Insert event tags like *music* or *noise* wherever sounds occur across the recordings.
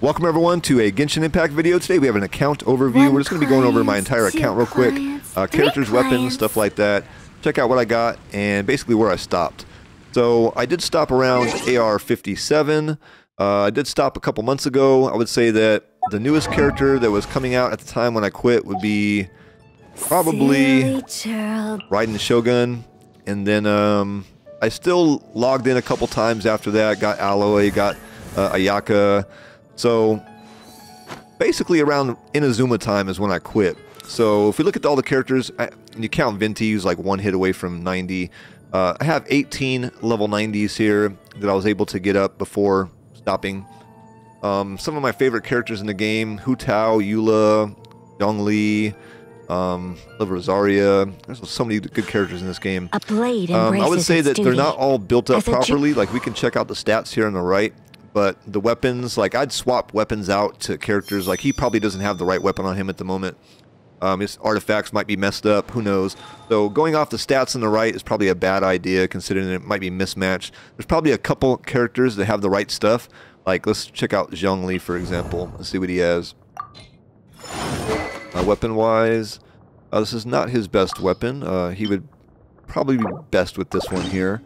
Welcome everyone to a Genshin Impact video. Today we have an account overview. One We're just going to be going over my entire account real quick. clients, Uh, characters, weapons, stuff like that. Check out what I got and basically where I stopped. So I did stop around AR-57. Uh, I did stop a couple months ago. I would say that the newest character that was coming out at the time when I quit would be probably Raiden Shogun, and then um, I still logged in a couple times after that. Got Aloy, got uh, Ayaka. So basically, around Inazuma time is when I quit. So if we look at all the characters, I, you count Venti, who's like one hit away from 90. Uh, I have 18 level 90s here that I was able to get up before stopping. Um, some of my favorite characters in the game: Hu Tao, Eula, Zhongli, um, Liv Rosaria. There's so many good characters in this game. A blade Um, I would say that they're not all built up As a ju- properly. Like we can check out the stats here on the right, but the weapons, like I'd swap weapons out to characters. Like he probably doesn't have the right weapon on him at the moment. Um, his artifacts might be messed up. Who knows? So going off the stats on the right is probably a bad idea, considering it might be mismatched. There's probably a couple characters that have the right stuff. Like let's check out Zhongli for example. Let's see what he has. Uh, weapon-wise, uh, this is not his best weapon. Uh, he would probably be best with this one here.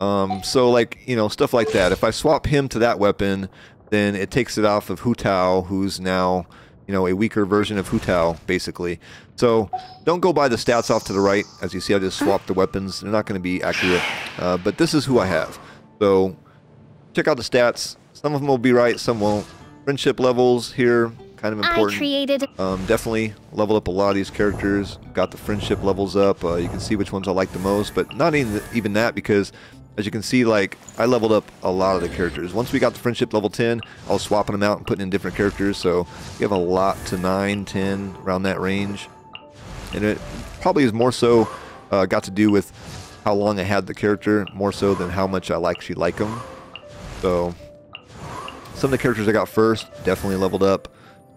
Um, so like, you know, stuff like that. If I swap him to that weapon, then it takes it off of Hu Tao, who's now, you know, a weaker version of Hu Tao, basically. So don't go by the stats off to the right. As you see, I just swapped the weapons. They're not going to be accurate. Uh, but this is who I have. So check out the stats. Some of them will be right, some won't. Friendship levels here, kind of I important. created Um, definitely leveled up a lot of these characters. Got the friendship levels up. Uh, you can see which ones I like the most, but not even even that because, as you can see, like I leveled up a lot of the characters. Once we got the friendship level 10, I was swapping them out and putting in different characters. So you have a lot to 9, 10, around that range, and it probably is more so uh, got to do with how long I had the character, more so than how much I actually like them. So some of the characters I got first definitely leveled up.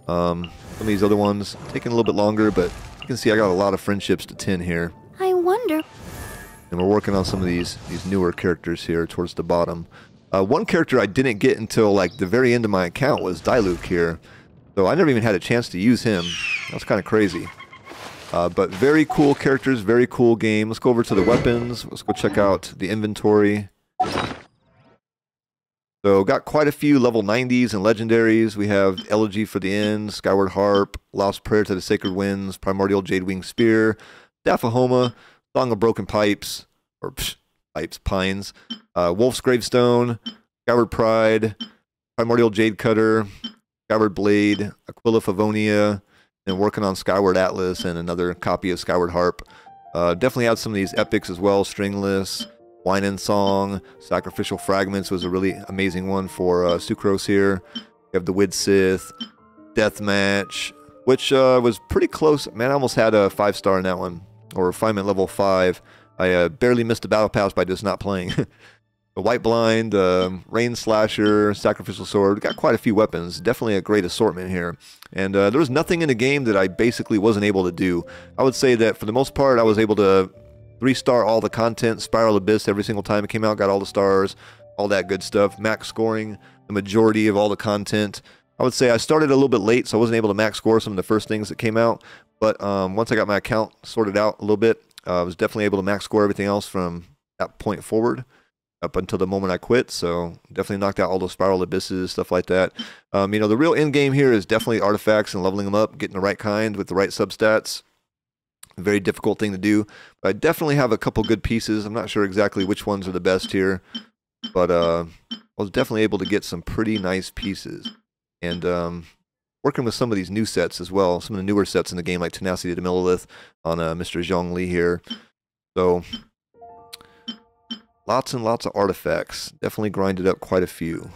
Um, some of these other ones taking a little bit longer, but you can see I got a lot of friendships to 10 here. I wonder. And we're working on some of these these newer characters here towards the bottom. Uh, one character I didn't get until like the very end of my account was Diluc here. So I never even had a chance to use him. That's kind of crazy. Uh, but very cool characters, very cool game. Let's go over to the weapons. Let's go check out the inventory. So got quite a few level 90s and legendaries. We have Elegy for the End, Skyward Harp, Lost Prayer to the Sacred Winds, Primordial Jade Wing Spear, Staff of Homa, Song of Broken Pipes, or psh, pipes, pines, uh, Wolf's Gravestone, Skyward Pride, Primordial Jade Cutter, Skyward Blade, Aquila Favonia, and working on Skyward Atlas and another copy of Skyward Harp. Uh, definitely had some of these epics as well, Stringless, Wine and Song, Sacrificial Fragments was a really amazing one for uh, Sucrose here. You have the Widsith, Deathmatch, which uh, was pretty close. Man, I almost had a five star in that one, or refinement level five. I uh, barely missed the battle pass by just not playing. the *laughs* Whiteblind, um, Rainslasher, Sacrificial Sword. Got quite a few weapons. Definitely a great assortment here. And uh, there was nothing in the game that I basically wasn't able to do. I would say that for the most part, I was able to three star all the content, Spiral Abyss every single time it came out, got all the stars, all that good stuff. Max scoring the majority of all the content. I would say I started a little bit late, so I wasn't able to max score some of the first things that came out. But um, once I got my account sorted out a little bit, uh, I was definitely able to max score everything else from that point forward up until the moment I quit. So definitely knocked out all those spiral abysses, stuff like that. Um, you know, the real end game here is definitely artifacts and leveling them up, getting the right kind with the right substats. Very difficult thing to do, but I definitely have a couple good pieces. I'm not sure exactly which ones are the best here, but uh, I was definitely able to get some pretty nice pieces. And um, working with some of these new sets as well, some of the newer sets in the game, like Tenacity to Millelith on uh, Mr. Zhongli here. So lots and lots of artifacts. Definitely grinded up quite a few.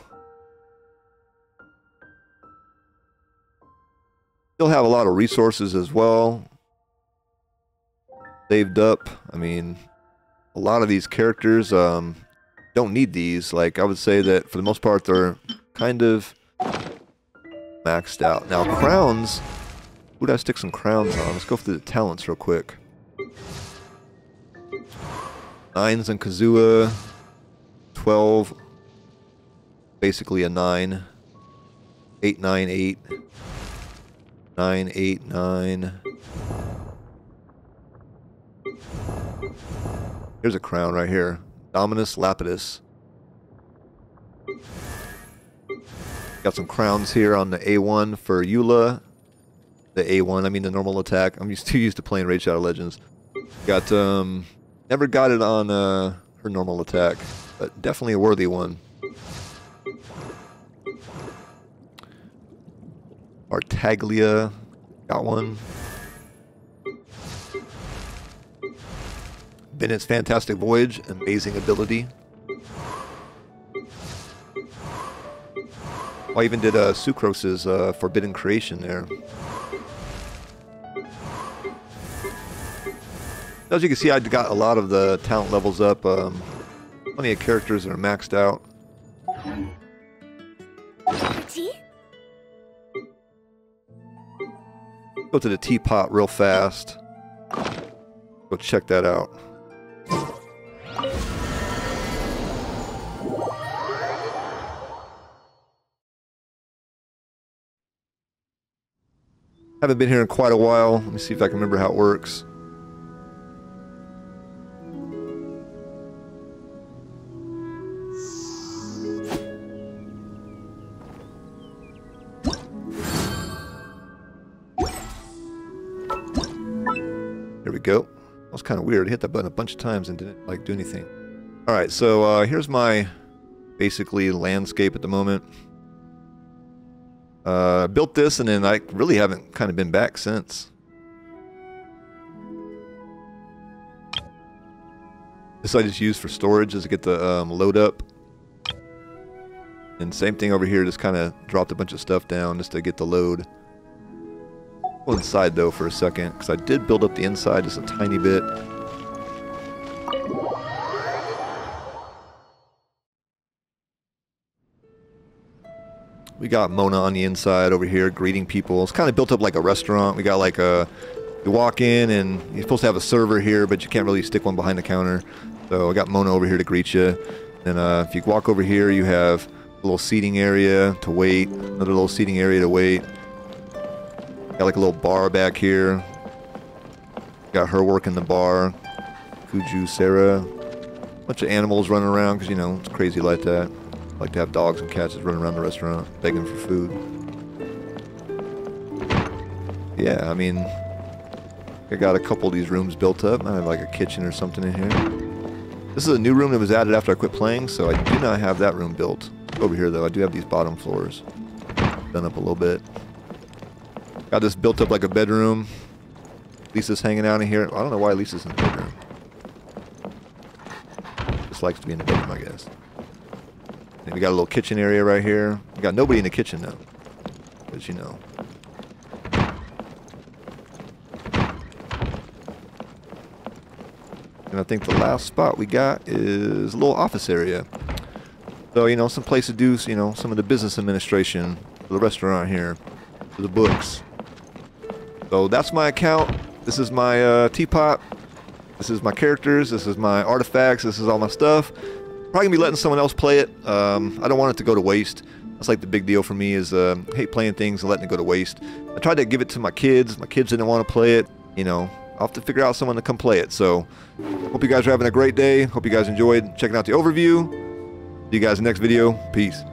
Still have a lot of resources as well. Saved up. I mean, a lot of these characters um, don't need these. Like, I would say that for the most part, they're kind of maxed out. Now, crowns. Who did I stick some crowns on? Let's go through the talents real quick. Nines and Kazuha. 12, basically a 9. 8, 9, 8. 9, 8, 9. Here's a crown right here. Dominus Lapidis. Got some crowns here on the A1 for Eula. The A1, I mean the normal attack. I'm used *laughs* too used to playing Raid Shadow Legends. Got, um, never got it on uh, her normal attack, but definitely a worthy one. Tartaglia, got one. Bennett's Fantastic Voyage, amazing ability. I even did uh, Sucrose's uh, Forbidden Creation there. As you can see, I got a lot of the talent levels up. Um, plenty of characters that are maxed out. Go to the teapot real fast. Go check that out. Haven't been here in quite a while. Let me see if I can remember how it works. There we go. That was kind of weird. I hit that button a bunch of times and didn't like do anything. All right, so uh, here's my basically landscape at the moment. Uh, built this and then I really haven't kind of been back since. This I just use for storage as to get the um, load up. And same thing over here, just kind of dropped a bunch of stuff down just to get the load. Inside though for a second, because I did build up the inside just a tiny bit. We got Mona on the inside over here greeting people. It's kind of built up like a restaurant. We got like a, you walk in and you're supposed to have a server here, but you can't really stick one behind the counter. So I got Mona over here to greet you. And uh, if you walk over here, you have a little seating area to wait, another little seating area to wait. Got like a little bar back here. Got her working the bar. Kujou, Sara. Bunch of animals running around because, you know, it's crazy like that like to have dogs and cats just running around the restaurant begging for food. Yeah, I mean, I got a couple of these rooms built up. I have like a kitchen or something in here. This is a new room that was added after I quit playing, so I do not have that room built. Over here, though, I do have these bottom floors done up a little bit. Got this built up like a bedroom. Lisa's hanging out in here. I don't know why Lisa's in the bedroom. Just likes to be in the bedroom, I guess. And we got a little kitchen area right here. We got nobody in the kitchen though, as you know. And I think the last spot we got is a little office area. So, you know, some place to do, you know, some of the business administration for the restaurant here, the books. So that's my account. This is my uh, teapot. This is my characters. This is my artifacts. This is all my stuff. Probably gonna be letting someone else play it. Um, I don't want it to go to waste. That's like the big deal for me is uh, hate playing things and letting it go to waste. I tried to give it to my kids. My kids didn't want to play it. You know, I'll have to figure out someone to come play it. So, hope you guys are having a great day. Hope you guys enjoyed checking out the overview. See you guys next video. Peace.